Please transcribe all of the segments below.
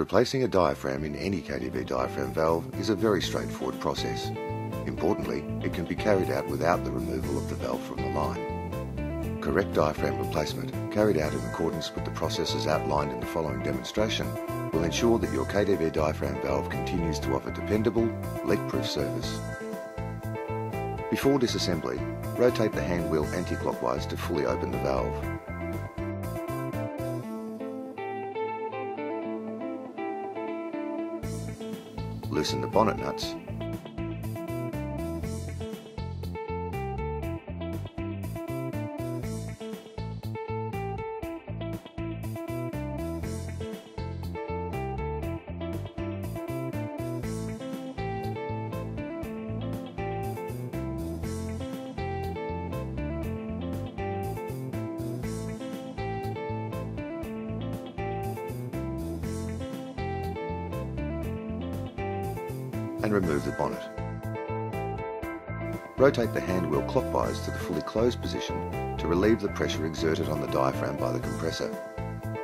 Replacing a diaphragm in any KDV diaphragm valve is a very straightforward process. Importantly, it can be carried out without the removal of the valve from the line. Correct diaphragm replacement, carried out in accordance with the processes outlined in the following demonstration, will ensure that your KDV diaphragm valve continues to offer dependable, leak-proof service. Before disassembly, rotate the hand wheel anti-clockwise to fully open the valve. Loosen the bonnet nuts and remove the bonnet. Rotate the hand wheel clockwise to the fully closed position to relieve the pressure exerted on the diaphragm by the compressor.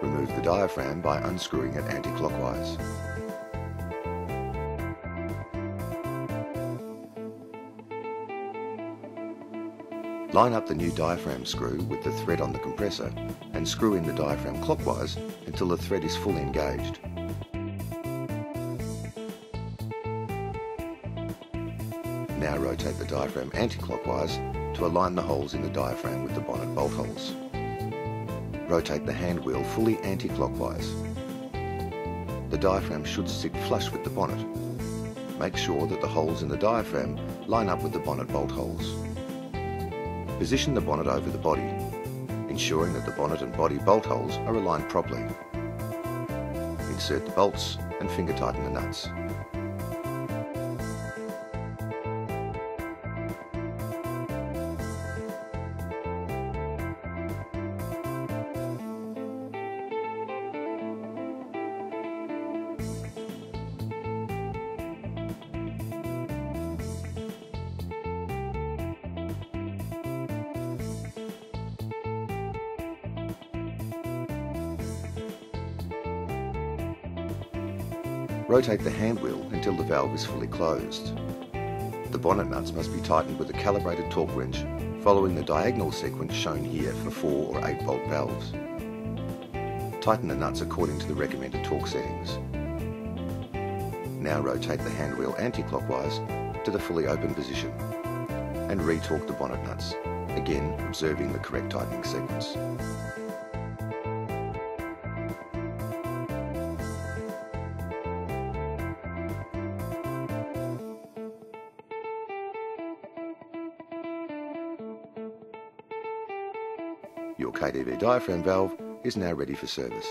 Remove the diaphragm by unscrewing it anti-clockwise. Line up the new diaphragm screw with the thread on the compressor and screw in the diaphragm clockwise until the thread is fully engaged. Now rotate the diaphragm anti-clockwise to align the holes in the diaphragm with the bonnet bolt holes. Rotate the hand wheel fully anti-clockwise. The diaphragm should sit flush with the bonnet. Make sure that the holes in the diaphragm line up with the bonnet bolt holes. Position the bonnet over the body, ensuring that the bonnet and body bolt holes are aligned properly. Insert the bolts and finger tighten the nuts. Rotate the hand wheel until the valve is fully closed. The bonnet nuts must be tightened with a calibrated torque wrench following the diagonal sequence shown here for 4 or 8 bolt valves. Tighten the nuts according to the recommended torque settings. Now rotate the hand wheel anti-clockwise to the fully open position and re-torque the bonnet nuts, again observing the correct tightening sequence. Your KDV diaphragm valve is now ready for service.